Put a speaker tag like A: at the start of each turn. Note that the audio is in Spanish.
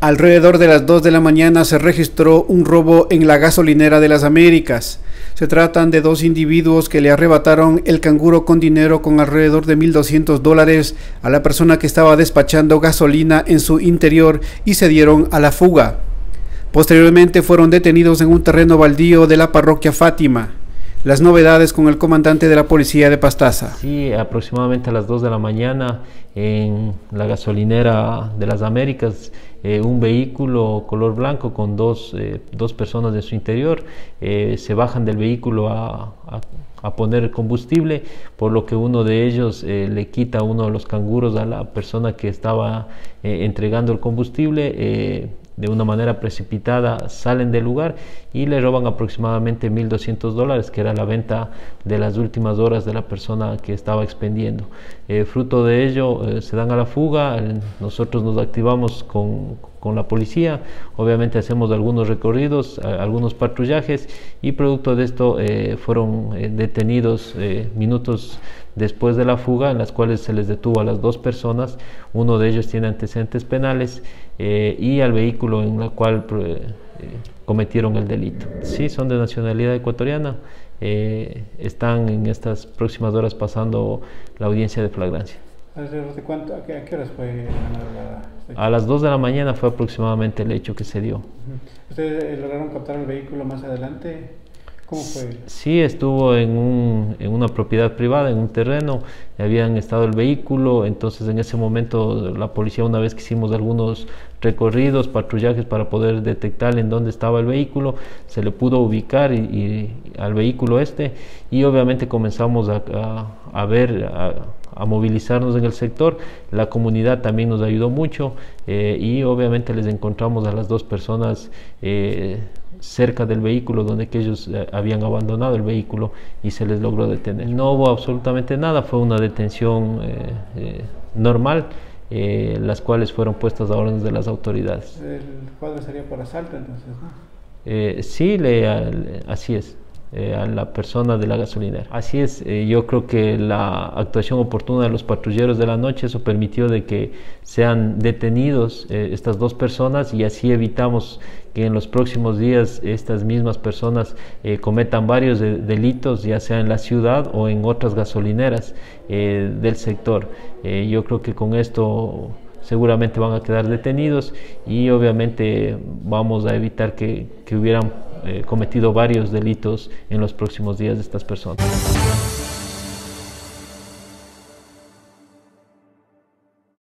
A: Alrededor de las 2 de la mañana se registró un robo en la gasolinera de las Américas. Se tratan de dos individuos que le arrebataron el canguro con dinero con alrededor de 1.200 dólares a la persona que estaba despachando gasolina en su interior y se dieron a la fuga. Posteriormente fueron detenidos en un terreno baldío de la parroquia Fátima. Las novedades con el comandante de la policía de Pastaza.
B: Sí, aproximadamente a las 2 de la mañana en la gasolinera de las Américas, eh, un vehículo color blanco con dos, eh, dos personas en su interior eh, se bajan del vehículo a, a, a, poner combustible, por lo que uno de ellos le quita uno de los canguros a la persona que estaba entregando el combustible de una manera precipitada salen del lugar y le roban aproximadamente 1.200 dólares, que era la venta de las últimas horas de la persona que estaba expendiendo. Eh, fruto de ello eh, se dan a la fuga, nosotros nos activamos con, con la policía, obviamente hacemos algunos recorridos, algunos patrullajes y producto de esto eh, fueron detenidos minutos después de la fuga en las cuales se les detuvo a las dos personas, uno de ellos tiene antecedentes penales y al vehículo en el cual cometieron el delito. Sí, son de nacionalidad ecuatoriana, están en estas próximas horas pasando la audiencia de flagrancia.
A: Cuánto, a, qué, horas fue
B: la, A las 2 de la mañana fue aproximadamente el hecho que se dio.
A: ¿Ustedes lograron captar el vehículo más adelante?
B: Sí, estuvo en, un, en una propiedad privada, en un terreno, habían estado el vehículo, entonces en ese momento la policía una vez que hicimos algunos recorridos, patrullajes para poder detectar en dónde estaba el vehículo, se le pudo ubicar y, al vehículo este. Y obviamente comenzamos a, a, a ver... A, a movilizarnos en el sector. La comunidad también nos ayudó mucho eh, y obviamente les encontramos a las dos personas eh, cerca del vehículo donde que ellos eh, habían abandonado el vehículo y se les logró detener. No hubo absolutamente nada, fue una detención normal. las cuales fueron puestas a órdenes de las autoridades.
A: ¿El cuadro sería por asalto entonces?
B: ¿no? sí, le, así es. Eh, a la persona de la gasolinera. Así es, eh, yo creo que la actuación oportuna de los patrulleros de la noche eso permitió de que sean detenidos eh, estas dos personas y así evitamos que en los próximos días estas mismas personas cometan varios de, delitos, ya sea en la ciudad o en otras gasolineras del sector. yo creo que con esto seguramente van a quedar detenidos y obviamente vamos a evitar que, que hubieran eh, cometido varios delitos en los próximos días de estas personas.